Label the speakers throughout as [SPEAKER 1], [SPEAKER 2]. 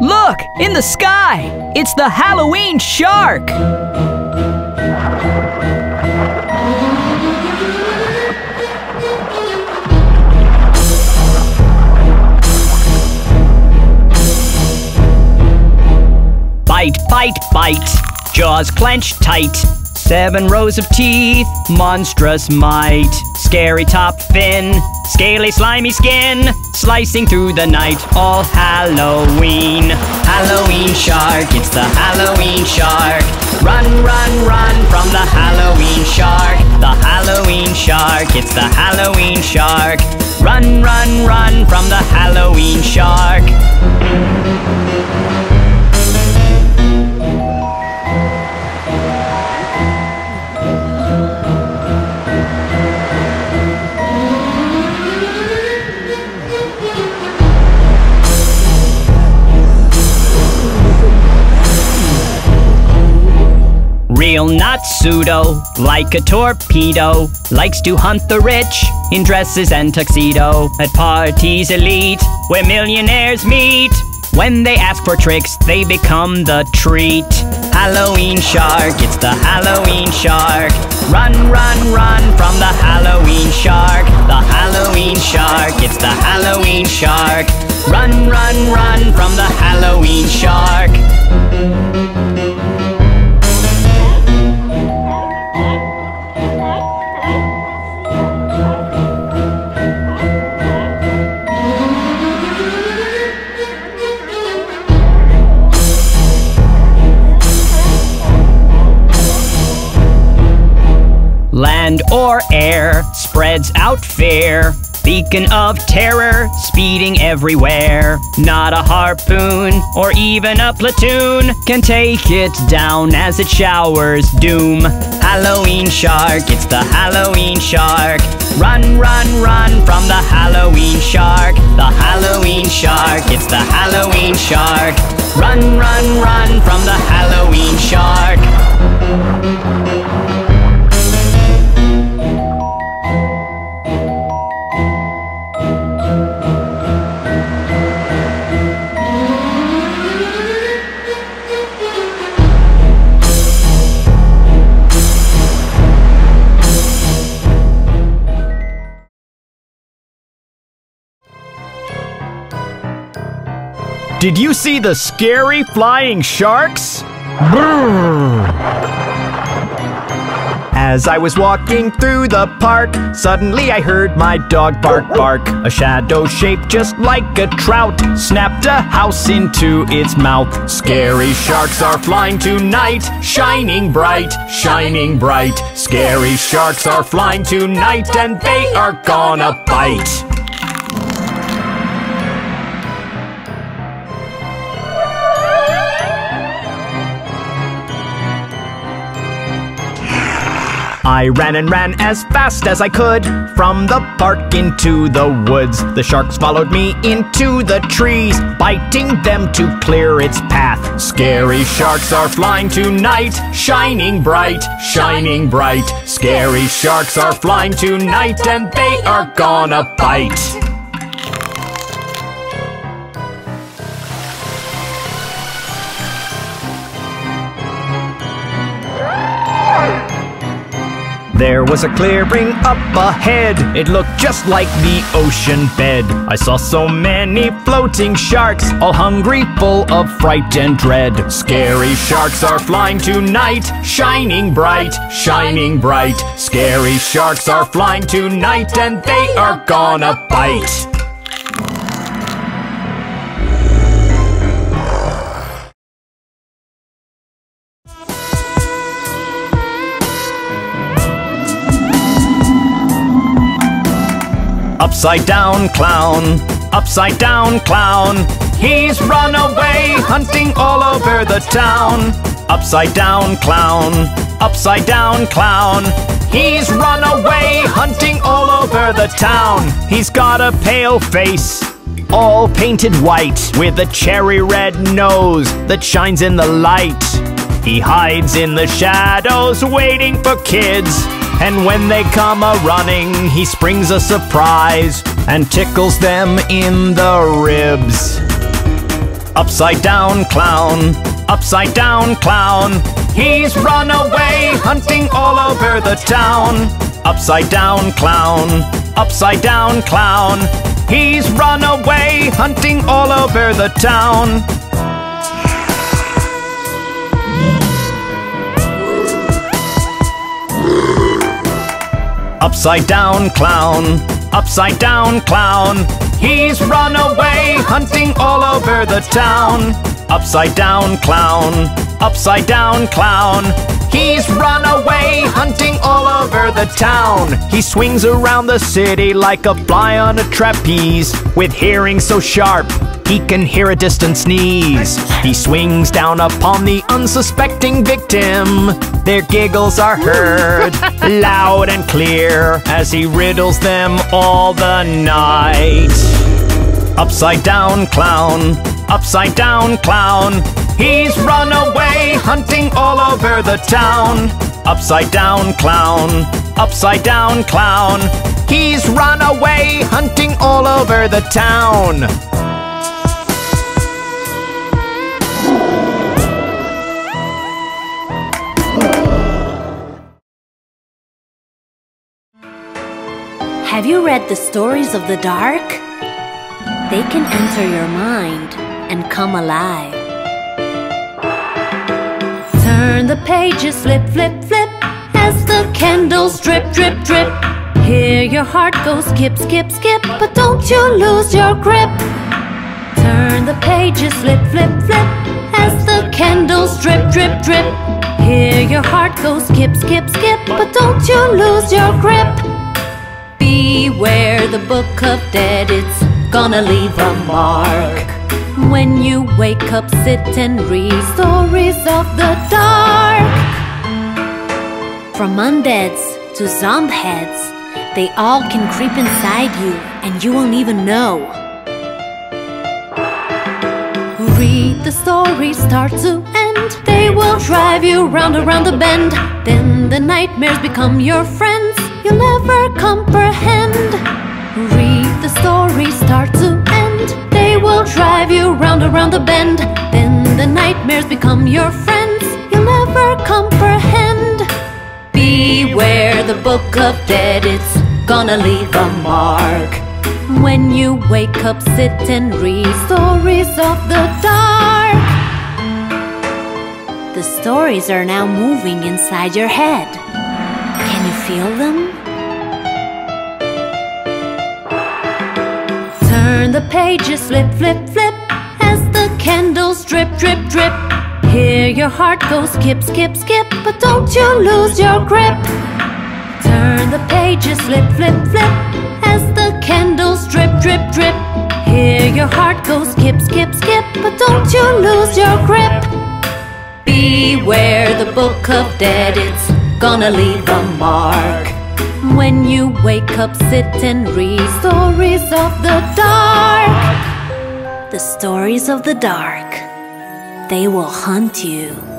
[SPEAKER 1] Look, in the sky! It's the Halloween shark! Bite, bite, bite, jaws clenched tight. Seven rows of teeth, monstrous might. Scary top fin, scaly slimy skin. Slicing through the night, all Halloween. Halloween shark, it's the Halloween shark. Run, run, run from the Halloween shark. The Halloween shark, it's the Halloween shark. Run, run, run from the Halloween shark. Real not pseudo, like a torpedo. Likes to hunt the rich in dresses and tuxedo. At parties elite, where millionaires meet. When they ask for tricks, they become the treat. Halloween shark, it's the Halloween shark. Run, run, run from the Halloween shark. The Halloween shark, it's the Halloween shark. Run, run, run from the Halloween shark. Land or air spreads out fear. Beacon of terror, speeding everywhere. Not a harpoon or even a platoon can take it down as it showers doom. Halloween shark, it's the Halloween shark. Run, run, run from the Halloween shark. The Halloween shark, it's the Halloween shark. Run, run, run from the Halloween shark.
[SPEAKER 2] Did you see the scary flying sharks? As I was walking through the park, suddenly I heard my dog bark bark. A shadow shape just like a trout snapped a house into its mouth. Scary sharks are flying tonight, shining bright, shining bright. Scary sharks are flying tonight and they are gonna bite. I ran and ran as fast as I could from the park into the woods. The sharks followed me into the trees, biting them to clear its path. Scary sharks are flying tonight, shining bright, shining bright. Scary sharks are flying tonight and they are gonna bite. There was a clearing up ahead. It looked just like the ocean bed. I saw so many floating sharks, all hungry, full of fright and dread. Scary sharks are flying tonight, shining bright, shining bright. Scary sharks are flying tonight, and they are gonna bite. Upside down clown, upside down clown. He's run away, hunting all over the town. Upside down clown, upside down clown. He's run away, hunting all over the town. He's got a pale face, all painted white, with a cherry red nose that shines in the light. He hides in the shadows, waiting for kids. And when they come a running, he springs a surprise and tickles them in the ribs. Upside down clown, upside down clown. He's run away, hunting all over the town. Upside down clown, upside down clown. He's run away, hunting all over the town. Upside down clown, upside down clown. He's run away, hunting all over the town. Upside down clown, upside down clown. He's run away, hunting all over the town. He swings around the city like a fly on a trapeze, with hearing so sharp he can hear a distant sneeze. He swings down upon the unsuspecting victim. Their giggles are heard loud and clear as he riddles them all the night. Upside down clown, upside down clown. He's run away, hunting all over the town. Upside down clown, upside down clown. He's run away, hunting all over the town.
[SPEAKER 3] Have you read the stories of the dark? They can enter your mind and come alive. Turn the pages, flip, flip, flip, as the candles drip, drip, drip. Hear your heart go skip, skip, skip, but don't you lose your grip. Turn the pages, flip, flip, flip, as the candles drip, drip, drip. Hear your heart go skip, skip, skip, but don't you lose your grip. Beware the book of dead, it's gonna leave a mark. When you wake up, sit and read stories of the dark. From undeads to zombie heads, they all can creep inside you and you won't even know. Read the story start to end. They will drive you round around the bend. Then the nightmares become your friends. You'll never comprehend. Read the story start to end. They will drive you round around the bend. Then the nightmares become your friends. You'll never comprehend. Beware the book of dead, it's gonna leave a mark. When you wake up, sit and read stories of the dark. The stories are now moving inside your head. Can you feel them? Turn the pages, flip, flip, flip, as the candles drip, drip, drip. Hear your heart go skip, skip, skip, but don't you lose your grip. Turn the pages, flip, flip, flip, as the candles drip, drip, drip. Hear your heart go skip, skip, skip, but don't you lose your grip. Beware the book of dead, it's gonna leave a mark. When you wake up, sit and read stories of the dark. The stories of the dark, they will hunt you.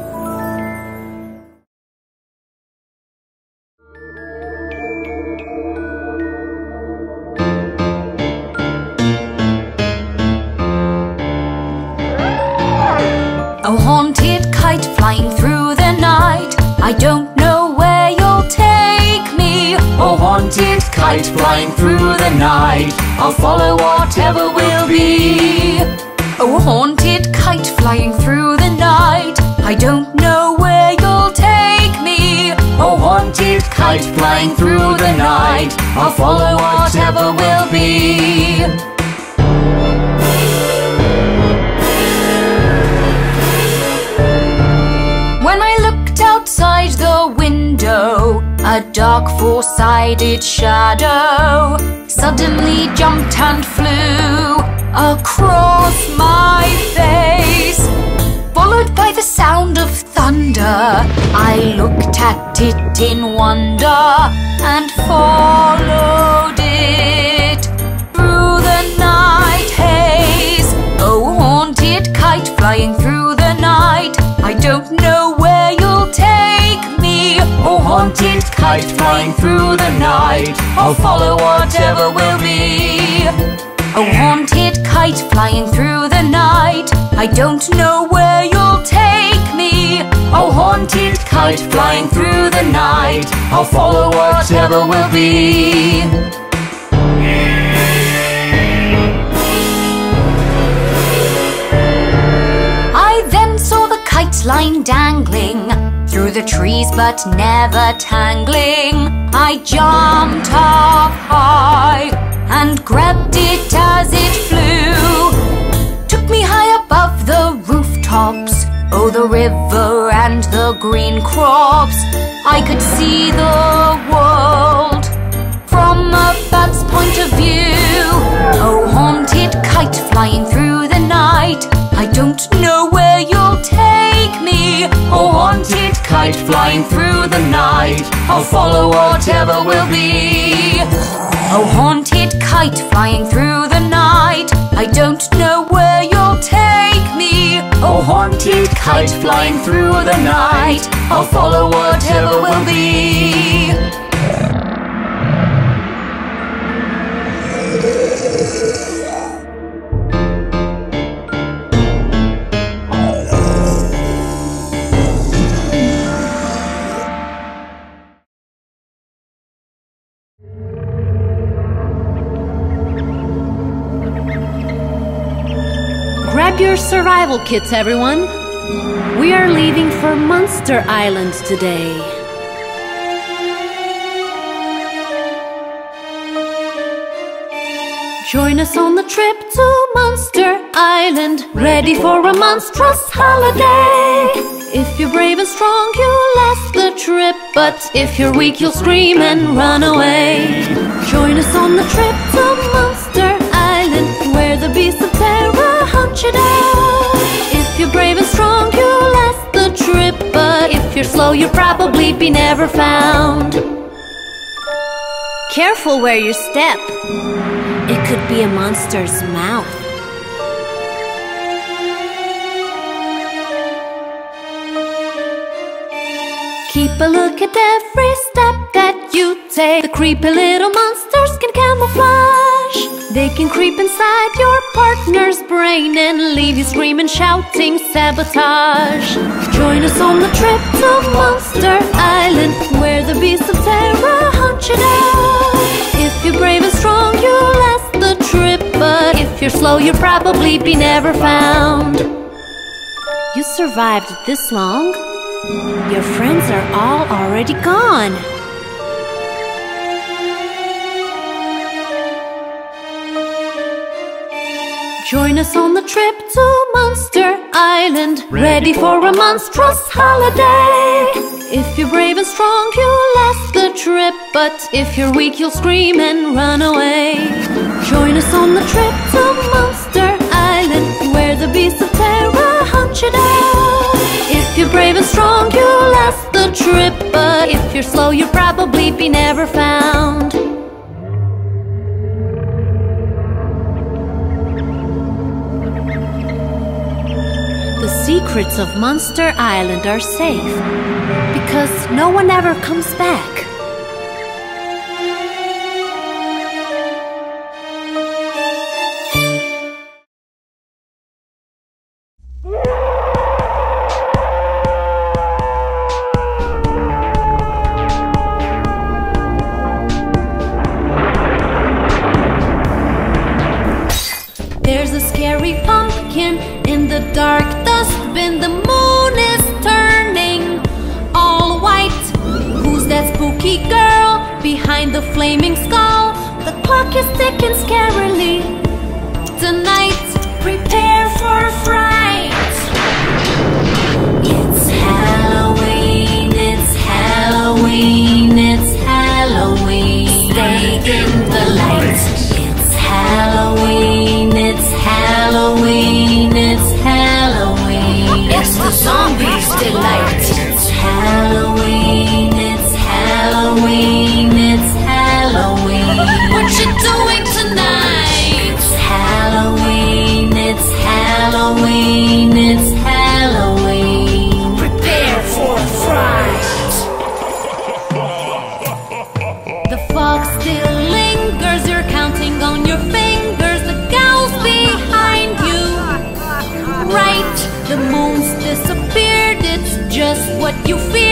[SPEAKER 4] I'll follow whatever will be. Oh, haunted kite flying through the night. I don't know where you'll take me. Oh, haunted kite flying through the night. I'll follow whatever will be. Four-sided shadow suddenly jumped and flew across my face. Followed by the sound of thunder, I looked at it in wonder and followed it through the night haze. Oh, haunted kite flying through the night. I don't know where. Oh, haunted kite flying through the night. I'll follow whatever will be. Oh, haunted kite flying through the night. I don't know where you'll take me. Oh, haunted kite flying through the night. I'll follow whatever will be. I then saw the kite line dangling through the trees but never tangling. I jumped up high and grabbed it as it flew. Took me high above the rooftops. Oh, the river and the green crops. I could see the world from a bird's point of view. Oh, haunted kite flying through the night. I don't know where you'll take me. Oh, haunted kite flying through the night. I'll follow whatever will be. Oh, haunted kite flying through the night. I don't know where you'll take me. Oh, haunted kite flying through the night. I'll follow whatever will be.
[SPEAKER 3] Grab survival kits, everyone. We are leaving for Monster Island today. Join us on the trip to Monster Island, ready for a monstrous holiday. If you're brave and strong, you'll last the trip, but if you're weak, you'll scream and run away. Join us on the trip to Monster Island, where the beasts of terror hunt you down. If you're brave and strong, you'll last the trip, but if you're slow, you'll probably be never found. Careful where you step. It could be a monster's mouth. Keep a look at every step that you take. The creepy little monsters can camouflage. They can creep inside your partner's brain and leave you screaming, shouting sabotage. Join us on the trip to Monster Island, where the beasts of terror hunt you down. If you're brave and strong, you'll last the trip, but if you're slow, you'll probably be never found. You survived this long? Your friends are all already gone. Join us on the trip to Monster Island, ready for a monstrous holiday. If you're brave and strong, you'll last the trip, but if you're weak, you'll scream and run away. Join us on the trip to Monster Island, where the beasts of terror hunt you down. Brave and strong, you'll last the trip, but if you're slow, you'll probably be never found. The secrets of Monster Island are safe because no one ever comes back. You feared,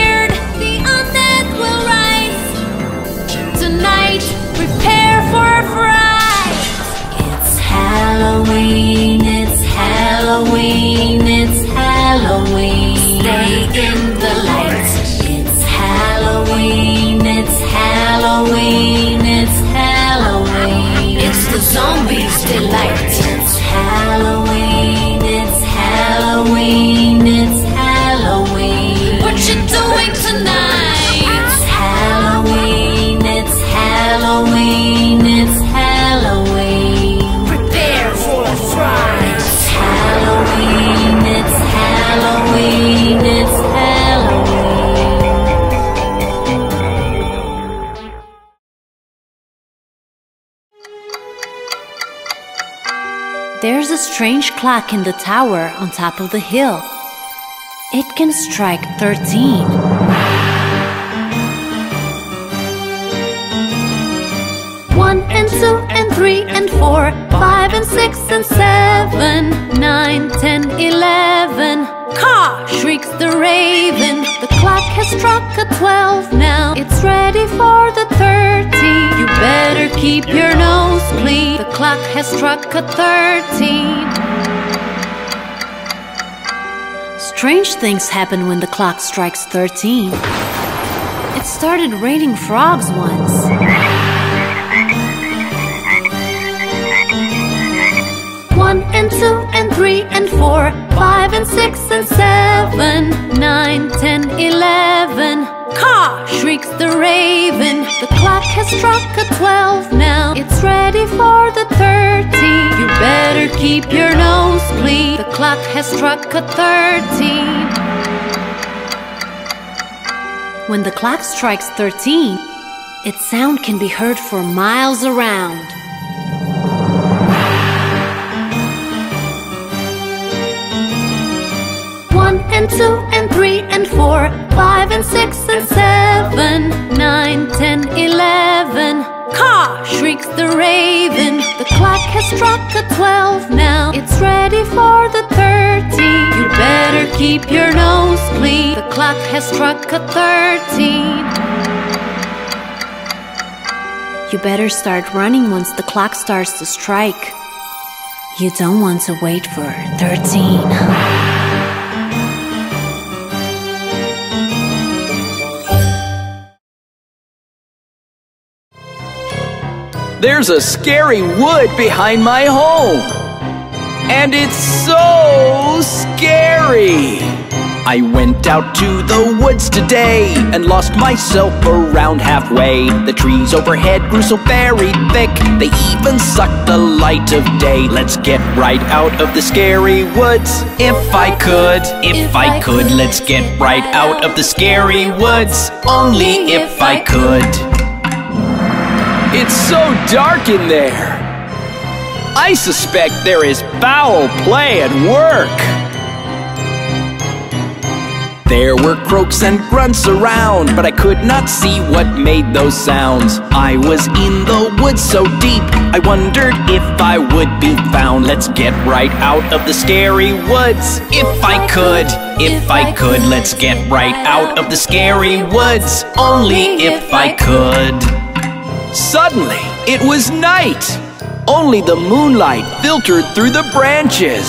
[SPEAKER 3] strange clock in the tower on top of the hill. It can strike 13. One and two and three and four, five and six and seven, nine, ten, eleven. Caw! shrieks the raven. The clock has struck a twelve now. It's ready for the thirty. You better keep your nose clean. The clock has struck a thirteen. Strange things happen when the clock strikes 13. It started raining frogs once. And two and three and four, five and six and seven, nine, ten, eleven. Caw! shrieks the raven. The clock has struck a twelve now. It's ready for the thirty. You better keep your nose clean. The clock has struck a thirteen. When the clock strikes 13, its sound can be heard for miles around. One and two and three and four, five and six and seven, nine, ten, eleven. Caw! shrieks the raven. The clock has struck a twelve now. It's ready for the thirty. You better keep your nose clean. The clock has struck a thirteen. You better start running once the clock starts to strike. You don't want to wait for 13.
[SPEAKER 2] There's a scary wood behind my home. And it's so scary. I went out to the woods today and lost myself around halfway. The trees overhead grew so very thick, they even sucked the light of day. Let's get right out of the scary woods. If I could, if I could, let's get right out of the scary woods. Only if I could. It's so dark in there. I suspect there is foul play at work. There were croaks and grunts around, but I could not see what made those sounds. I was in the woods so deep, I wondered if I would be found. Let's get right out of the scary woods. If I could, if I could, let's get right out of the scary woods. Only if I could. Suddenly, it was night. Only the moonlight filtered through the branches.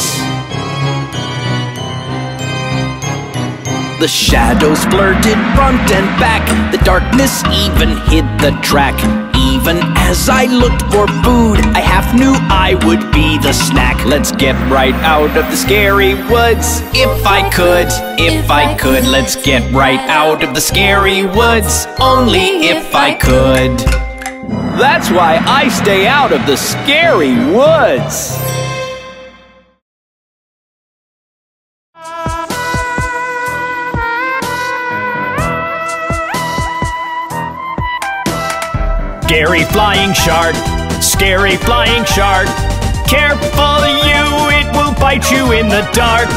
[SPEAKER 2] The shadows flirted front and back. The darkness even hid the track. Even as I looked for food, I half knew I would be the snack. Let's get right out of the scary woods. If I could, if I could, let's get right out of the scary woods. Only if I could. That's why I stay out of the scary woods.
[SPEAKER 1] Scary flying shark, scary flying shark. Careful you, it will bite you in the dark.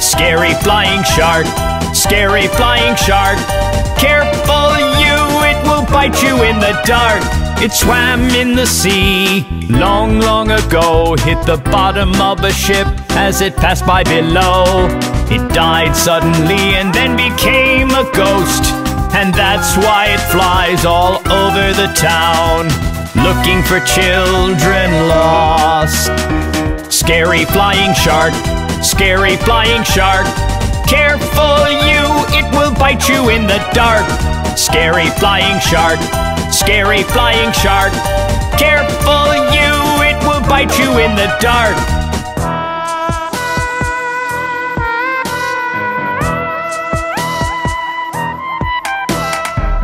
[SPEAKER 1] Scary flying shark, scary flying shark. Careful you, it will bite you in the dark.
[SPEAKER 2] It swam in the sea long, long ago. Hit the bottom of a ship as it passed by below. It died suddenly and then became a ghost. And that's why it flies all over the town, looking for children lost. Scary flying shark, scary flying shark. Careful you, it will bite you in the dark. Scary flying shark, scary flying shark. Careful you, it will bite you in the dark.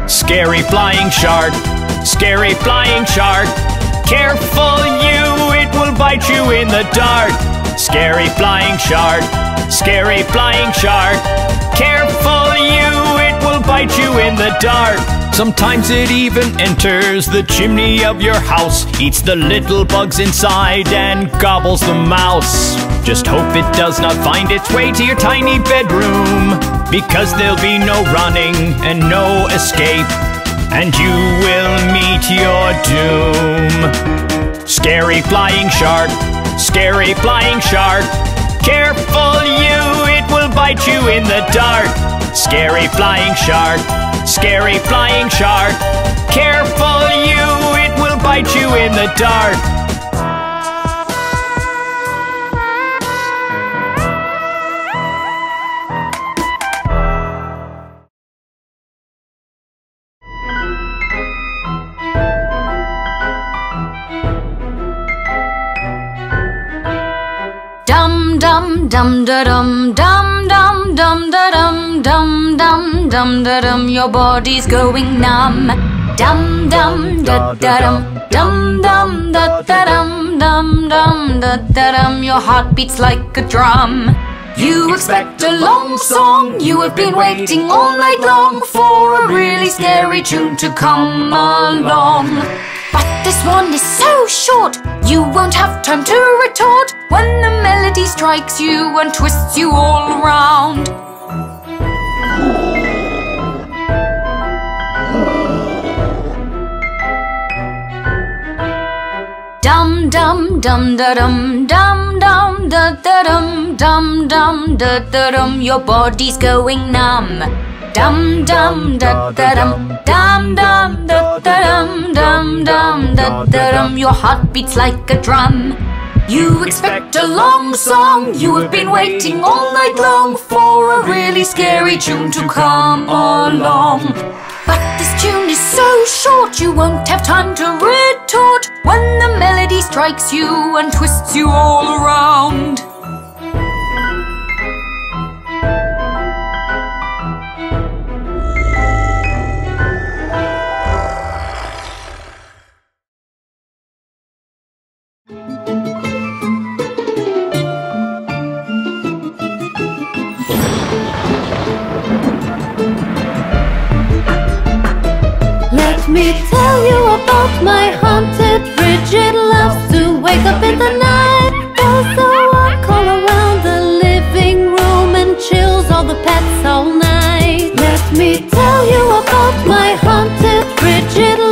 [SPEAKER 2] Scary flying shark, scary flying shark. Careful you, it will bite you in the dark. Scary flying shark, scary flying shark. Careful you, it will bite you in the dark. Sometimes it even enters the chimney of your house, eats the little bugs inside and gobbles the mouse. Just hope it does not find its way to your tiny bedroom, because there'll be no running and no escape, and you will meet your doom. Scary flying shark, scary flying shark. Careful you, it will bite you in the dark. Scary flying shark, scary flying shark. Careful you, it will bite you in the dark.
[SPEAKER 4] Dum dum dum da dum dum dum dum da dum dum da dum your body's going numb. Dum dum da da dum dum dum da da dum dum dum da da dum your heart beats like a drum. You expect a long song, you have been waiting all night long for a really scary tune to come along. But this one is so short, you won't have time to retort when the melody strikes you and twists you all around. Dum dum dum da dum. Dum dum da da dum. Dum dum da da dum. Your body's going numb. Dum dum da da dum. Dum dum da da dum. Dum dum da da dum. Your heart beats like a drum. You expect a long song, you have been waiting all night long for a really scary tune to come along. But this tune is so short, you won't have time to retort when the melody strikes you and twists you all around.
[SPEAKER 3] My haunted. Loves to wake up in the night. Does a walk all around the living room and chills all the pets all night. Let me tell you about my haunted.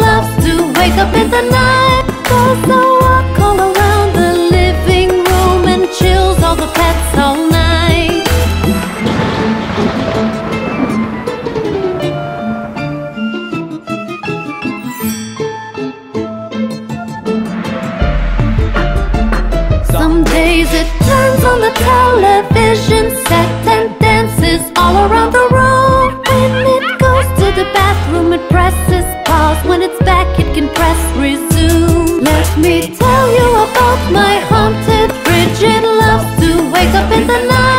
[SPEAKER 3] Loves to wake up in the night. On the television set and dances all around the room. When it goes to the bathroom, it presses pause. When it's back, it can press resume. Let me tell you about my haunted fridge. It loves to wake up in the night.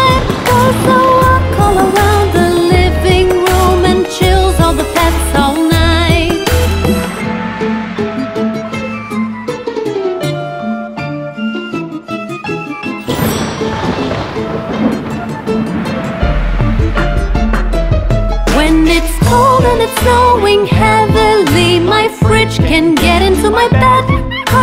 [SPEAKER 3] Cold and it's snowing heavily, my fridge can get into my bed.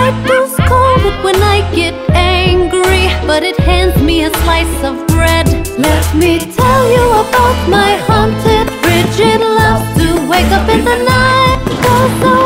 [SPEAKER 3] I lose cold it when I get angry, but it hands me a slice of bread. Let me tell you about my haunted fridge. It loves to wake up in the night. Goes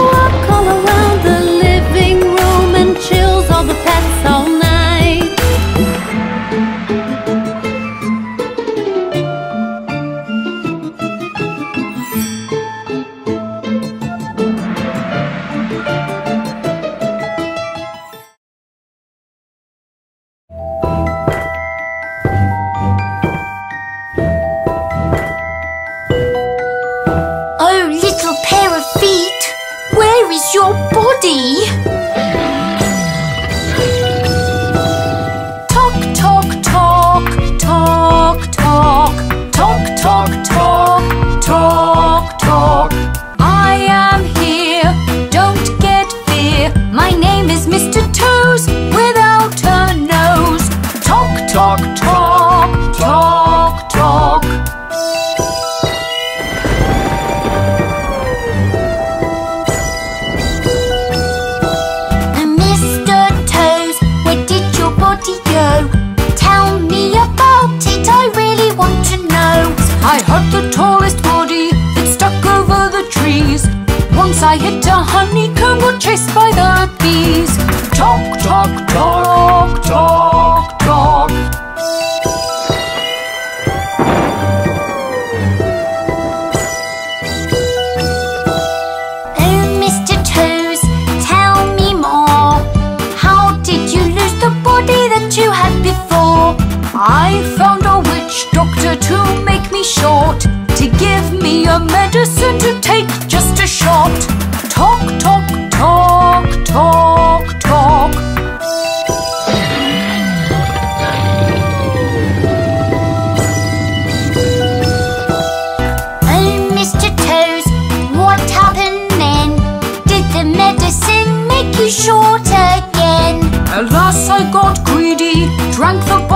[SPEAKER 4] found a witch doctor to make me short, to give me a medicine to take just a shot.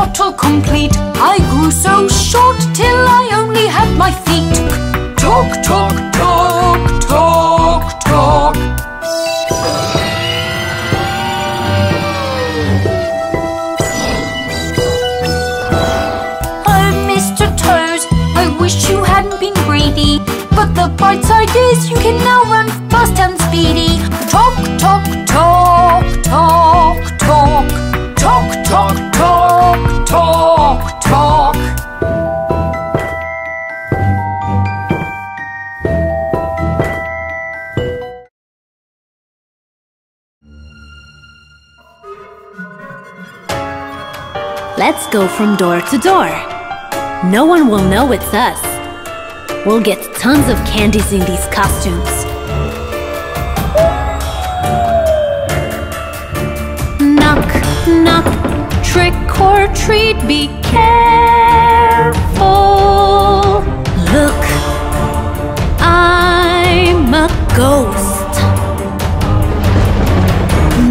[SPEAKER 4] Bottle complete. I grew so short till I only had my feet. Talk, talk, talk, talk, talk.
[SPEAKER 5] Oh, Mr. Toes, I wish you hadn't been greedy. But the bright side is you can now run fast and speedy.
[SPEAKER 4] Talk, talk, talk,
[SPEAKER 3] Go from door to door. No one will know it's us. We'll get tons of candies in these costumes. Knock, knock, trick or treat, be careful. Look, I'm a ghost.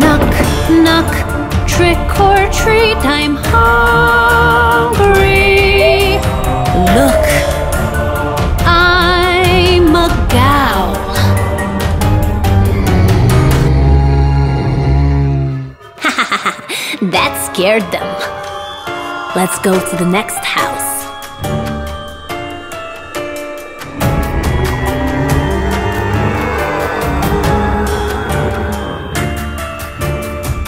[SPEAKER 3] Knock, knock, trick or treat, I'm Let's go to the next house.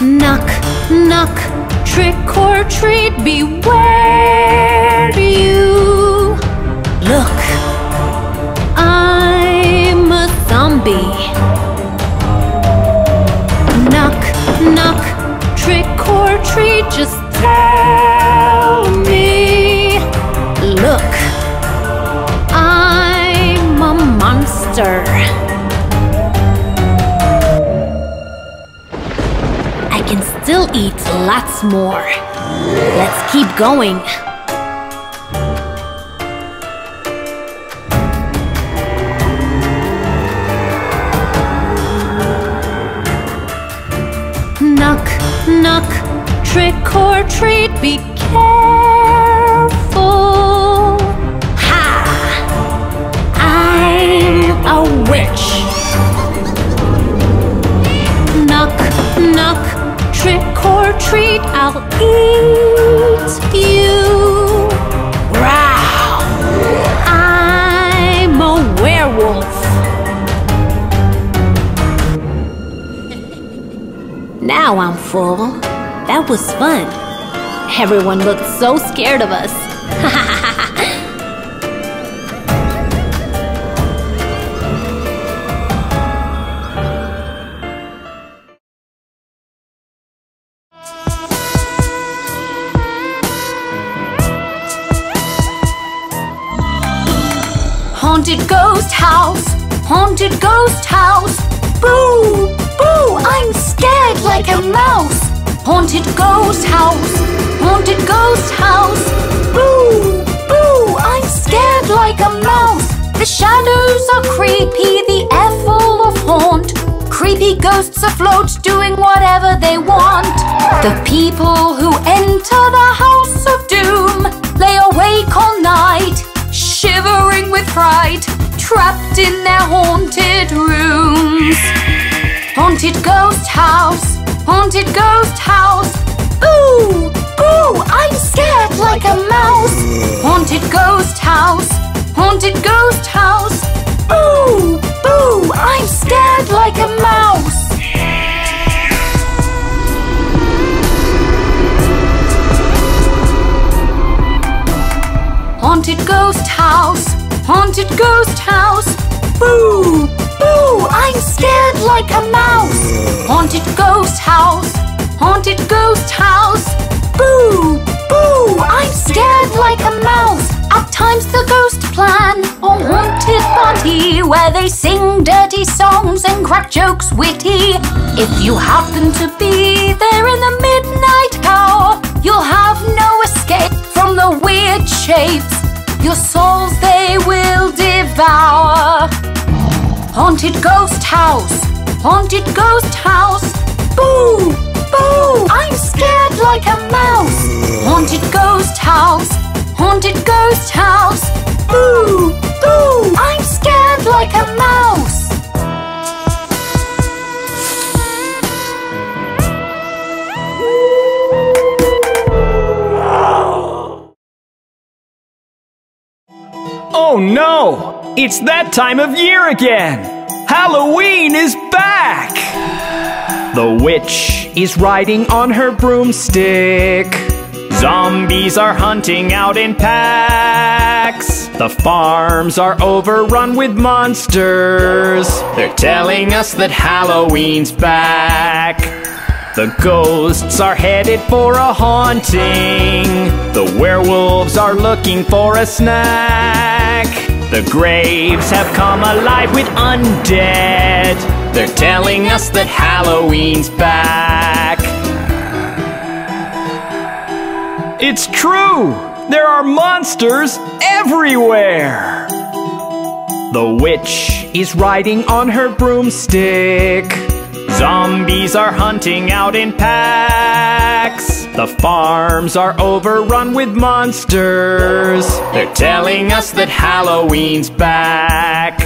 [SPEAKER 3] Knock, knock, trick or treat, beware lots more. Let's keep going. Knock, knock, trick or treat, be or treat, I'll eat you. I'm a werewolf. Now I'm full. That was fun. Everyone looked so scared of us.
[SPEAKER 4] house! Haunted ghost house! Boo! Boo! I'm scared like a mouse! Haunted ghost house! Haunted ghost house! Boo! Boo! I'm scared like a mouse! The shadows are creepy, the air full of haunt. Creepy ghosts afloat doing whatever they want. The people who enter the house of doom lay awake all night, shivering with fright trapped in their haunted rooms. Haunted ghost house, haunted ghost house. Boo! Boo! I'm scared like a mouse. Haunted ghost house, haunted ghost house. Boo! Boo! I'm scared like a mouse. Haunted ghost house, haunted ghost house. Boo! Boo! I'm scared like a mouse. Haunted ghost house, haunted ghost house. Boo! Boo! I'm scared like a mouse. At times the ghost plan a haunted party where they sing dirty songs and crack jokes witty. If you happen to be there in the midnight hour, you'll have no escape from the weird shapes. Your souls they will devour. Haunted ghost house, haunted ghost house. Boo! Boo! I'm scared like a mouse. Haunted ghost house, haunted ghost house.
[SPEAKER 2] No! It's that time of year again! Halloween is back! The witch is riding on her broomstick. Zombies are hunting out in packs. The farms are overrun with monsters. They're telling us that Halloween's back. The ghosts are headed for a haunting. The werewolves are looking for a snack. The graves have come alive with undead. They're telling us that Halloween's back. It's true! There are monsters everywhere! The witch is riding on her broomstick. Zombies are hunting out in packs. The farms are overrun with monsters. They're telling us that Halloween's back.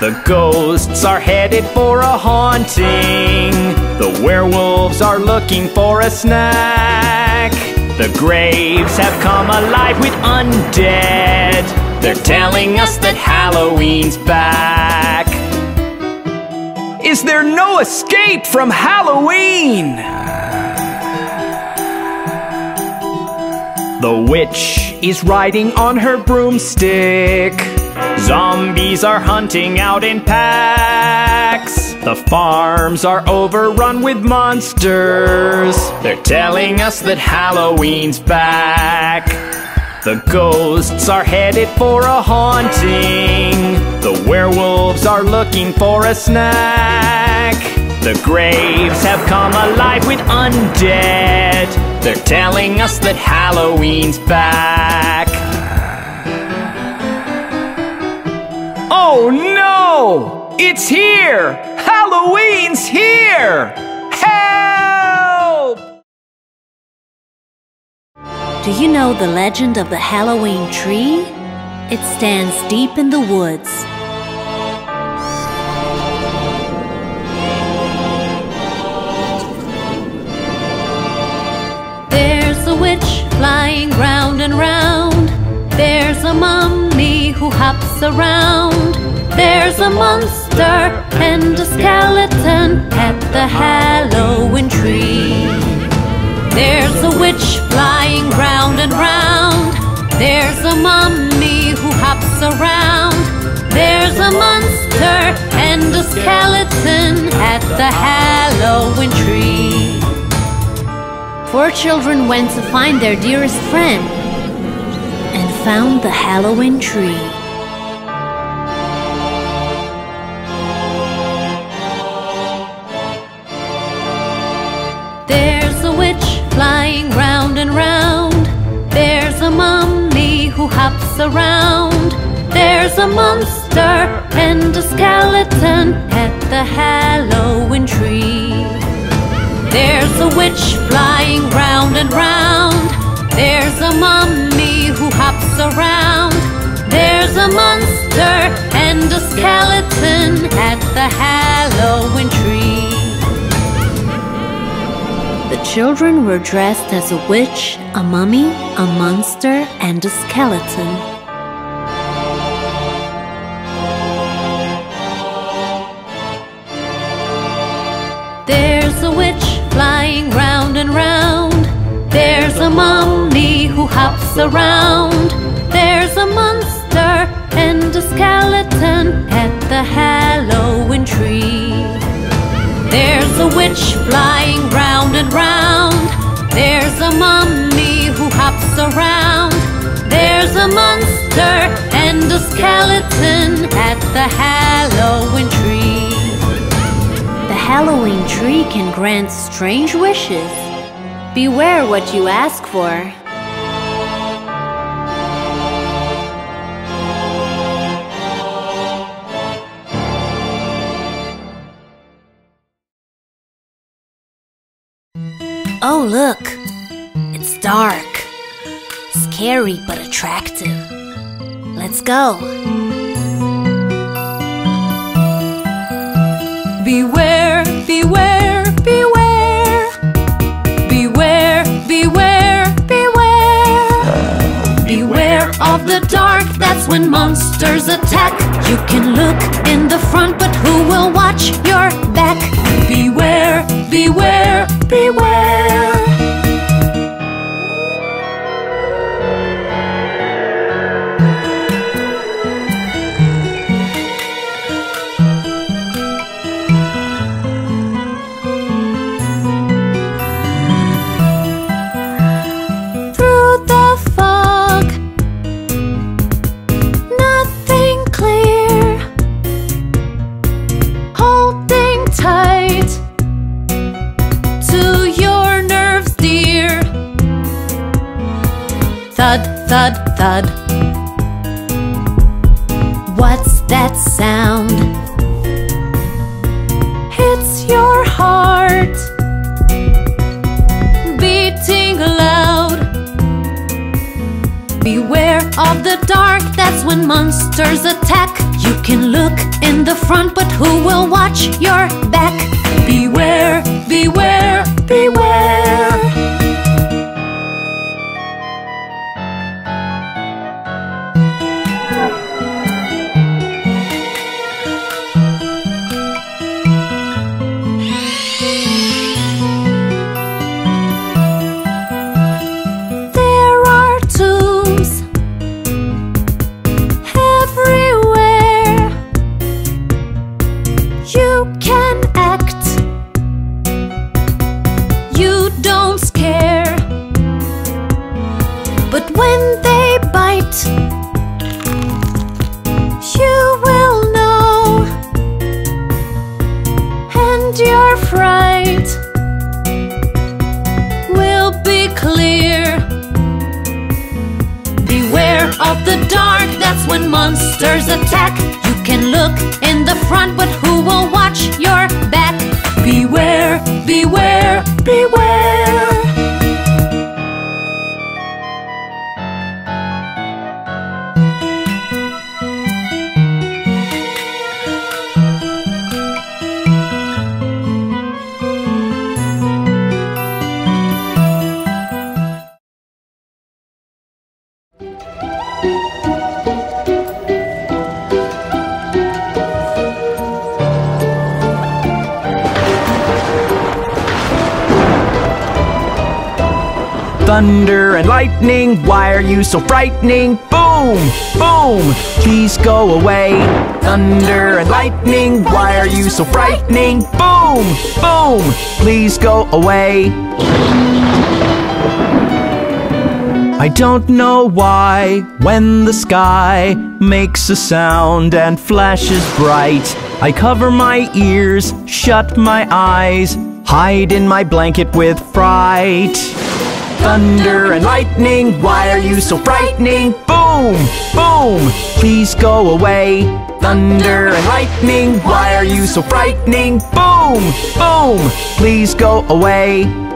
[SPEAKER 2] The ghosts are headed for a haunting. The werewolves are looking for a snack. The graves have come alive with undead. They're telling us that Halloween's back. Is there no escape from Halloween? The witch is riding on her broomstick. Zombies are hunting out in packs. The farms are overrun with monsters. They're telling us that Halloween's back. The ghosts are headed for a haunting. The werewolves are looking for a snack. The graves have come alive with undead. They're telling us that Halloween's back. Oh no! It's here! Halloween's here! Help!
[SPEAKER 3] Do you know the legend of the Halloween tree? It stands deep in the woods. Witch flying round and round. There's a mummy who hops around. There's a monster and a skeleton at the Halloween tree. There's a witch flying round and round. There's a mummy who hops around. There's a monster and a skeleton at the Halloween tree. Four children went to find their dearest friend and found the Halloween tree. There's a witch flying round and round. There's a mummy who hops around. There's a monster and a skeleton at the Halloween tree. There's a witch flying round and round. There's a mummy who hops around. There's a monster and a skeleton at the Halloween tree. The children were dressed as a witch, a mummy, a monster, and a skeleton. Hops around. There's a monster and a skeleton at the Halloween tree. There's a witch flying round and round. There's a mummy who hops around. There's a monster and a skeleton at the Halloween tree. The Halloween tree can grant strange wishes. Beware what you ask for. Oh, look! It's dark. Scary but attractive. Let's go. Beware, beware, beware. Of the dark, that's when monsters attack. You can look in the front, but who will watch your back? Beware, beware, beware.
[SPEAKER 2] Lightning, why are you so frightening? Boom! Boom! Please go away. Thunder and lightning, why are you so frightening? Boom! Boom! Please go away. I don't know why, when the sky makes a sound and flashes bright, I cover my ears, shut my eyes, hide in my blanket with fright. Thunder and lightning, why are you so frightening? Boom! Boom! Please go away. Thunder and lightning, why are you so frightening? Boom! Boom! Please go away.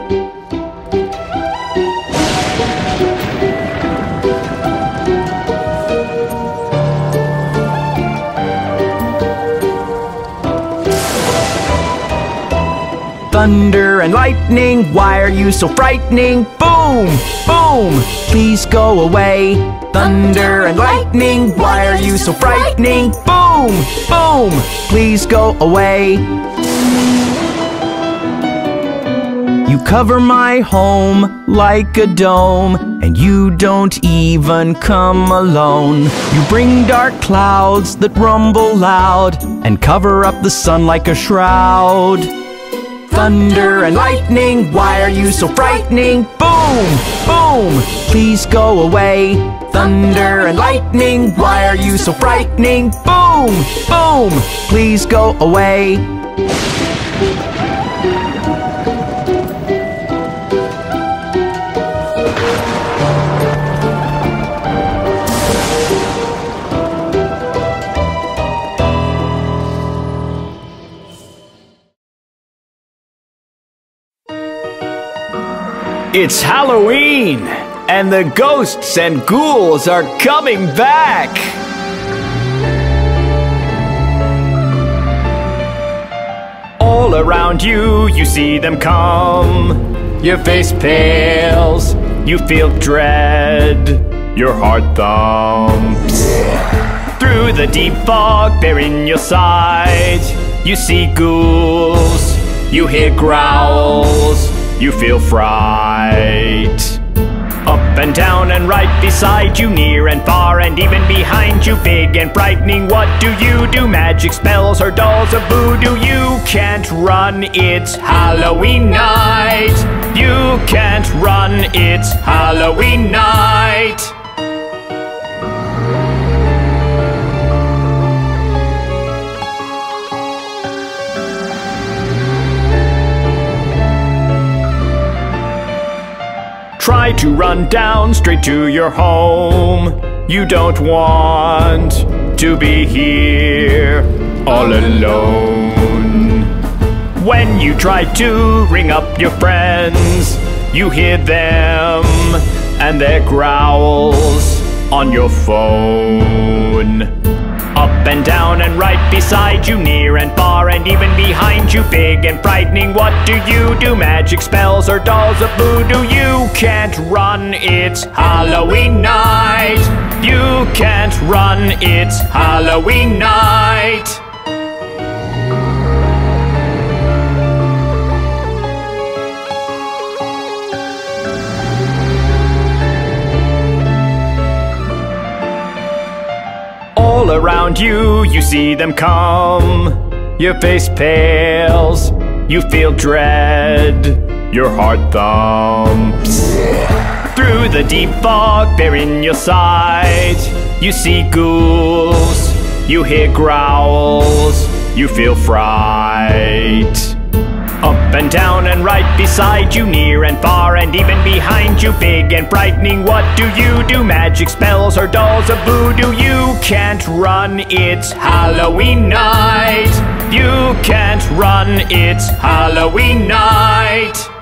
[SPEAKER 2] Thunder and lightning, why are you so frightening? Boom, boom, please go away. Thunder and lightning, why are you so frightening? Boom, boom, please go away. You cover my home like a dome, and you don't even come alone. You bring dark clouds that rumble loud, and cover up the sun like a shroud. Thunder and lightning, why are you so frightening? Boom, boom, please go away. Thunder and lightning, why are you so frightening? Boom, boom, please go away. It's Halloween, and the ghosts and ghouls are coming back. All around you, you see them come. Your face pales, you feel dread, your heart thumps. Through the deep fog, they're in your sight. You see ghouls, you hear growls, you feel fright. Up and down and right beside you, near and far and even behind you, big and frightening. What do you do? Magic spells or dolls of voodoo? You can't run, it's Halloween night. You can't run, it's Halloween night. Try to run down straight to your home. You don't want to be here all alone. When you try to ring up your friends, you hear them and their growls on your phone. Up and down and right beside you, near and far and even behind you, big and frightening. What do you do? Magic spells or dolls of voodoo? You can't run, it's Halloween night. You can't run, it's Halloween night. Around you, you see them come. Your face pales, you feel dread, your heart thumps. Through the deep fog, they're in your sight. You see ghouls, you hear growls, you feel fright. Up and down and right beside you, near and far and even behind you, big and frightening. What do you do? Magic spells or dolls of voodoo? You can't run, it's Halloween night. You can't run, it's Halloween night.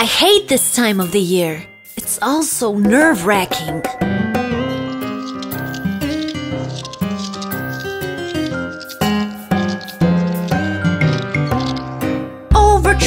[SPEAKER 3] I hate this time of the year. It's all so nerve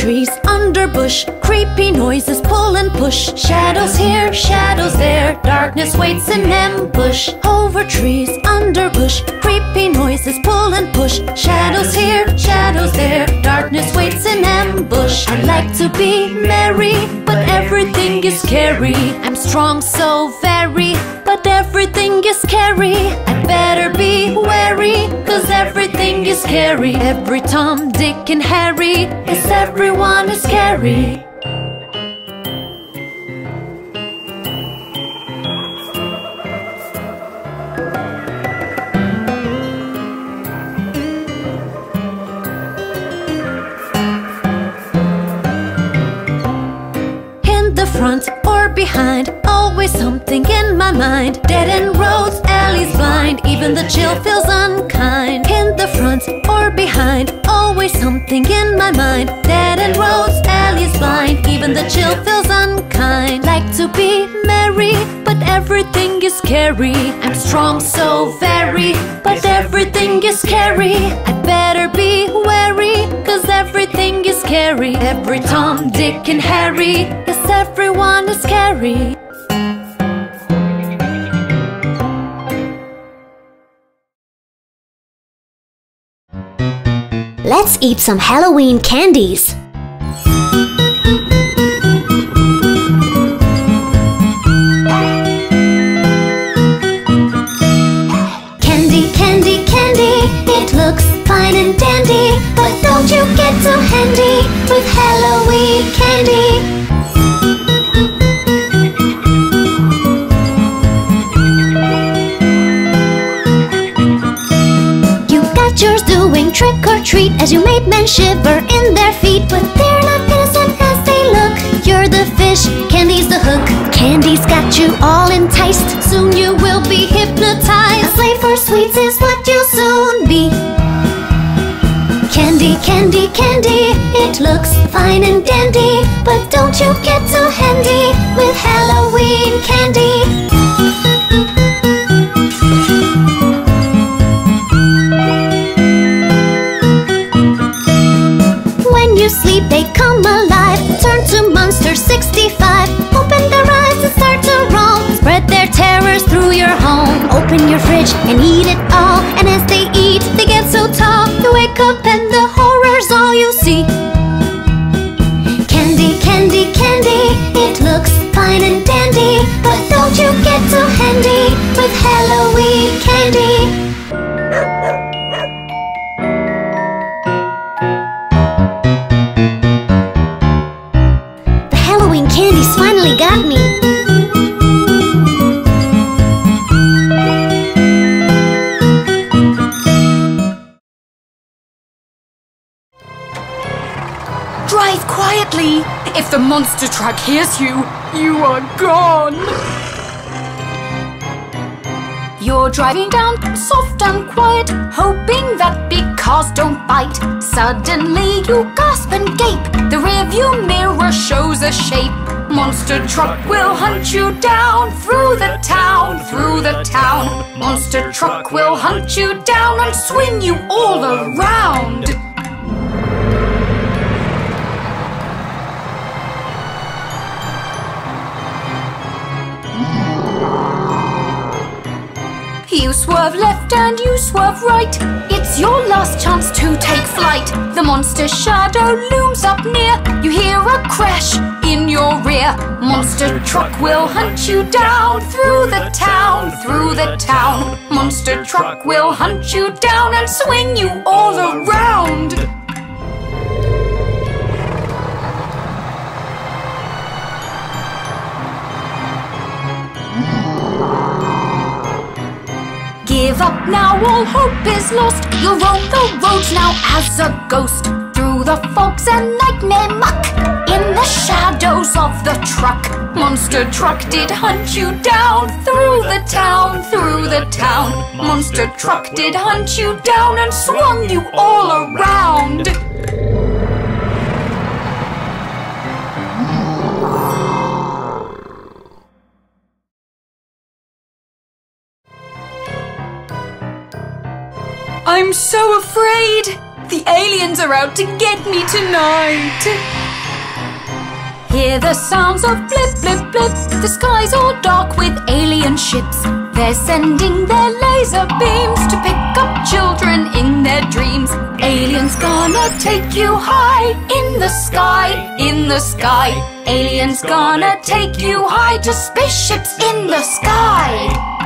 [SPEAKER 3] trees, under bush, creepy noises pull and push. Shadows here, shadows there, darkness waits in ambush. Over trees, under bush, creepy noises pull and push. Shadows here, shadows there, darkness waits in ambush. I like to be merry, but everything is scary. I'm strong so very, but everything is scary. I better be wary, cause everything is scary. Every Tom, Dick, and Harry, yes, everyone is scary. Even the chill feels unkind. In the front or behind, always something in my mind. Dead end roads, alleys blind, even the chill feels unkind. Like to be merry, but everything is scary. I'm strong, so very, but everything is scary. I better be wary, cause everything is scary. Every Tom, Dick, and Harry, yes, everyone is scary.
[SPEAKER 5] Let's eat some Halloween candies. Candy, candy, candy, it looks fine and dandy. But don't you get too handy with Halloween candy. Treat as you made men shiver in their feet. But they're not innocent as they look. You're the fish, candy's the hook. Candy's got you all enticed. Soon you will be hypnotized. A slave for sweets is what you'll soon be. Candy, candy, candy, it looks fine and dandy. But don't you get too handy with Halloween candy. Open your fridge and eat it all. And as they eat, they get so tall. You wake up and the horror's all you see. Candy, candy, candy, it looks fine and dandy. But don't you get too handy with Halloween candy.
[SPEAKER 4] Truck hears you, you are gone. You're driving down soft and quiet, hoping that big cars don't bite. Suddenly you gasp and gape. The rearview mirror shows a shape. Monster truck will hunt you down through the town, through the town. Monster truck will hunt you down and swing you all around. Swerve left and you swerve right. It's your last chance to take flight. The monster shadow looms up near. You hear a crash in your rear. Monster truck will hunt you down through the town, through the town. Monster truck will hunt you down and swing you all around. Now, all hope is lost. You'll roam the roads now as a ghost. Through the fogs and nightmare muck. In the shadows of the truck. Monster truck did hunt you down. Through the town, through the town. Monster truck did hunt you down and swung you all around. I'm so afraid! The aliens are out to get me tonight! Hear the sounds of blip, blip, blip. The sky's all dark with alien ships. They're sending their laser beams to pick up children in their dreams. Aliens gonna take you high in the sky, in the sky. Aliens gonna take you high to spaceships in the sky.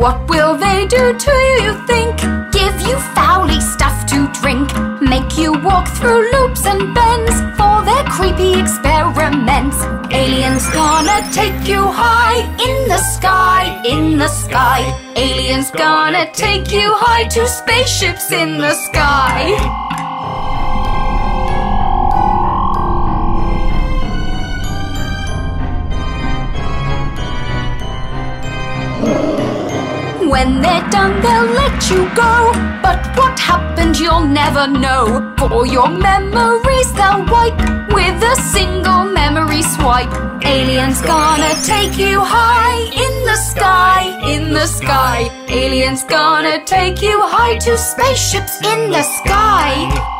[SPEAKER 4] What will they do to you, you think? Give you foully stuff to drink. Make you walk through loops and bends for their creepy experiments. Aliens gonna take you high in the sky, in the sky. Aliens gonna take you high to spaceships in the sky. You go. But what happened, you'll never know. For your memories, they'll wipe with a single memory swipe. Aliens gonna take you high in the sky, in the sky. Aliens gonna take you high to spaceships in the sky.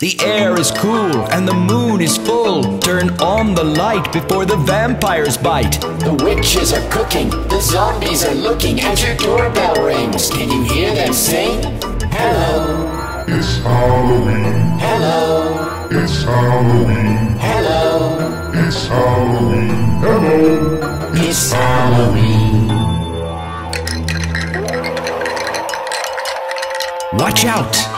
[SPEAKER 6] The air is cool and the moon is full. Turn on the light before the vampires bite.
[SPEAKER 7] The witches are cooking. The zombies are looking as your doorbell rings. Can you hear them sing? Hello.
[SPEAKER 8] It's Halloween.
[SPEAKER 7] Hello.
[SPEAKER 8] It's Halloween.
[SPEAKER 7] Hello.
[SPEAKER 8] It's Halloween. Hello.
[SPEAKER 7] It's Halloween.
[SPEAKER 6] Watch out!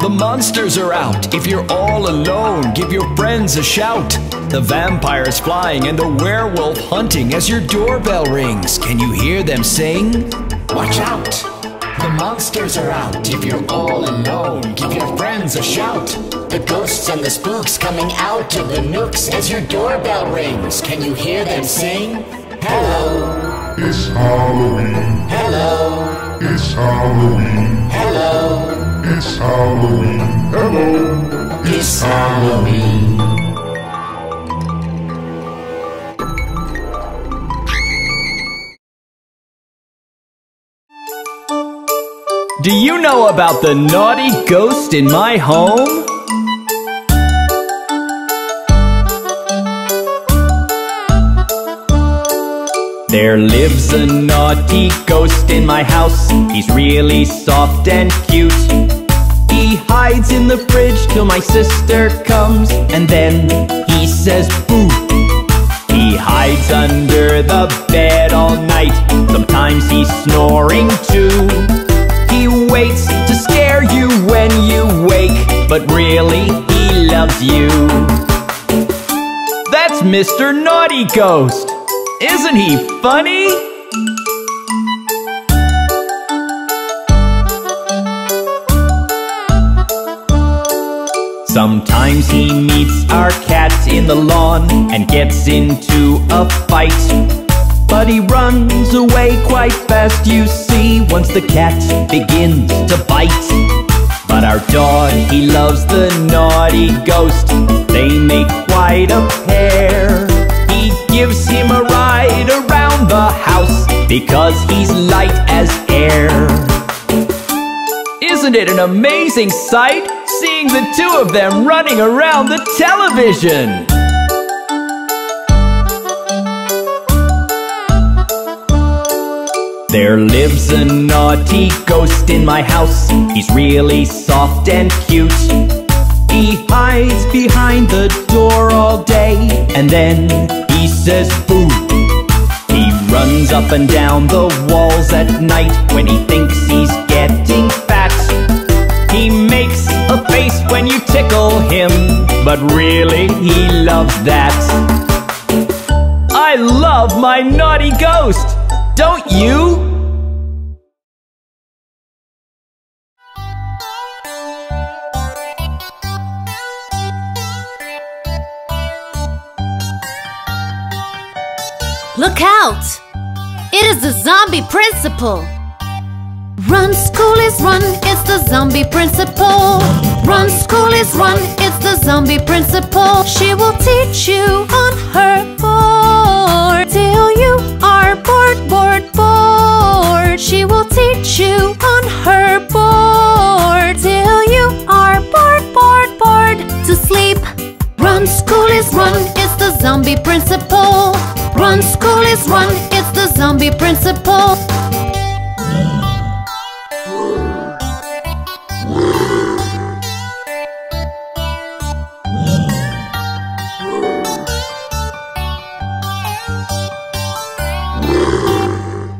[SPEAKER 6] The monsters are out. If you're all alone, give your friends a shout. The vampire's flying and the werewolf hunting as your doorbell rings. Can you hear them sing?
[SPEAKER 7] Watch out! The monsters are out. If you're all alone, give your friends a shout. The ghosts and the spooks coming out of the nooks as your doorbell rings. Can you hear them sing? Hello.
[SPEAKER 8] It's Halloween.
[SPEAKER 7] Hello.
[SPEAKER 8] It's Halloween.
[SPEAKER 7] Hello.
[SPEAKER 8] It's Halloween. Hello.
[SPEAKER 7] It's Halloween.
[SPEAKER 2] Do you know about the naughty ghost in my home? There lives a naughty ghost in my house. He's really soft and cute. He hides in the fridge till my sister comes, and then he says boo. He hides under the bed all night. Sometimes he's snoring too. He waits to scare you when you wake, but really he loves you. That's Mr. Naughty Ghost. Isn't he funny? Sometimes he meets our cat in the lawn and gets into a fight. But he runs away quite fast, you see, once the cat begins to bite. But our dog, he loves the naughty ghost. They make quite a pair. Gives him a ride around the house because he's light as air. Isn't it an amazing sight seeing the two of them running around the television? There lives a naughty ghost in my house. He's really soft and cute. He hides behind the door all day and then he says boo. He runs up and down the walls at night when he thinks he's getting fat. He makes a face when you tickle him, but really he loves that. I love my naughty ghost, don't you?
[SPEAKER 3] Look out! It is the zombie principal! Run, school is run, it's the zombie principal. Run, school is run, it's the zombie principal. She will teach you on her board till you are bored, bored, bored. She will teach you on her board till you are bored, bored, bored to sleep. Run, school is run, it's the zombie principal. Run, school is run, it's the zombie principal.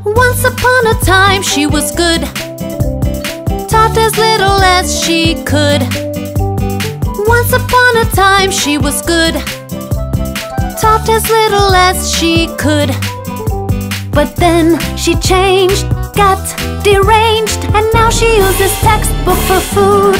[SPEAKER 3] Once upon a time she was good Taught as little as she could once upon a time she was good, taught as little as she could. But then she changed, got deranged, and now she uses textbook for food.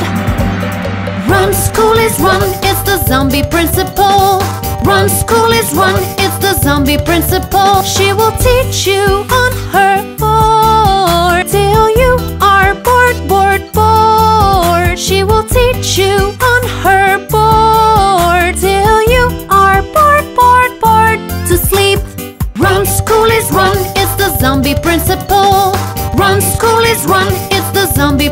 [SPEAKER 3] Run, school is run, it's the zombie principal. Run, school is run, it's the zombie principal. She will teach you on her board till you You on her board till you are bored, bored, bored to sleep. Run, school is run, it's the zombie principal. Run, school is run, it's the zombie.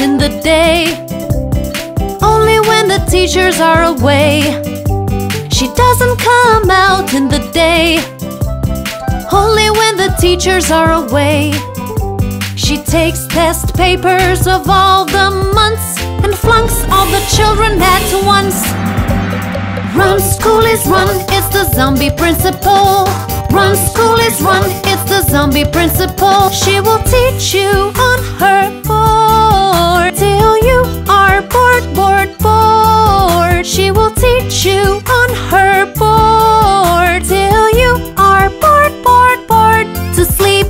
[SPEAKER 3] In the day, only when the teachers are away. She doesn't come out in the day, only when the teachers are away. She takes test papers of all the months and flunks all the children at once. Run, school is run, it's the zombie principal. Run, school is run, it's the zombie principal. She will teach you on her you are bored, bored, bored. She will teach you on her board till you are bored, bored, bored to sleep.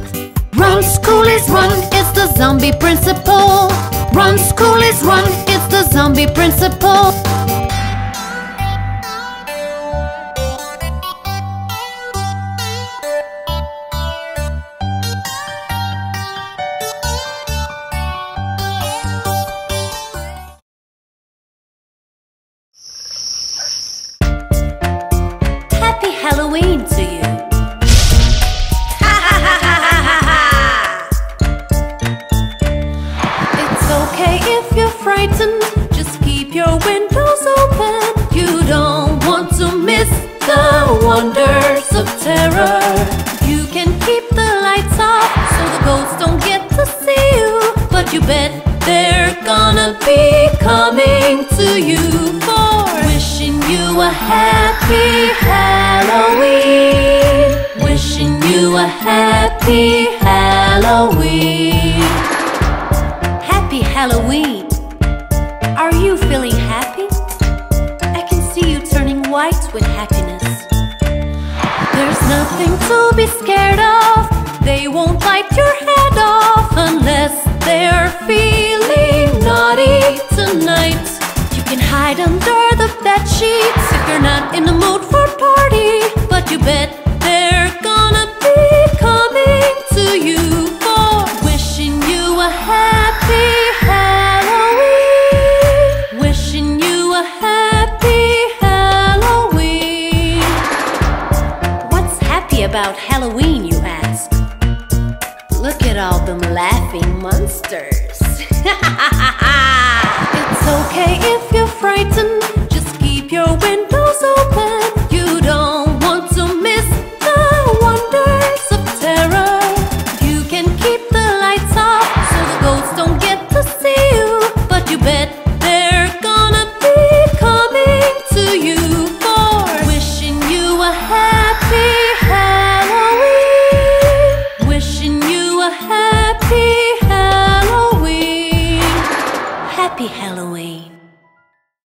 [SPEAKER 3] Run, school is run, it's the zombie principal. Run, school is run, it's the zombie principal. Happy